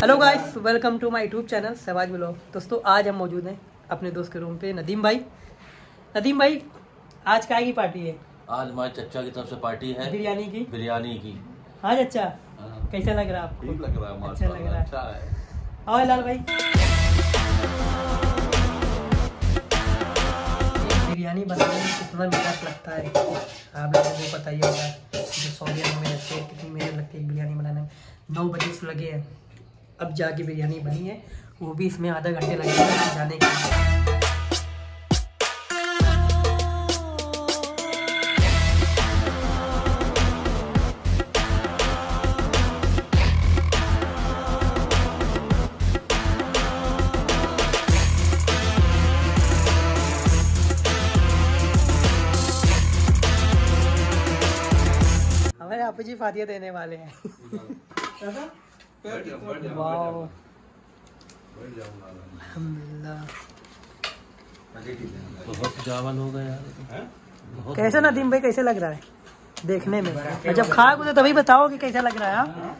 Hello guys welcome to my YouTube channel Sehwag blog दोस्तों आज हम मौजूद हैं अपने दोस्त के रूम पे नदीम भाई। नदीम भाई आज काय की पार्टी है? आज हमारे चचा की तरफ़ से पार्टी है। बिरयानी की? बिरयानी की। हाँ चचा हाँ, कैसा लग रहा है आपको? लग रहा है अच्छा लग रहा है। अच्छा है। और लाल भाई? बिरयानी बनाने में कितना मेहनत लगता है? आप लोगों को पता ही होगा जो सऊदी अरब में रहते हैं कितनी मेहनत लगती है बिरयानी बनाने में। नौ बजे से लगे हैं। अब जाके बिरयानी बनी है वो भी इसमें आधा घंटे लगेगा जाने के लिए। हमारे आप जी फातिया देने वाले हैं। वाह। अल्हम्दुलिल्लाह। बहुत जावन हो गया यार। कैसे नदीम भाई कैसे लग रहा है? देखने में। जब खाओगे तो तभी बताओ कि कैसा लग रहा है? हाँ?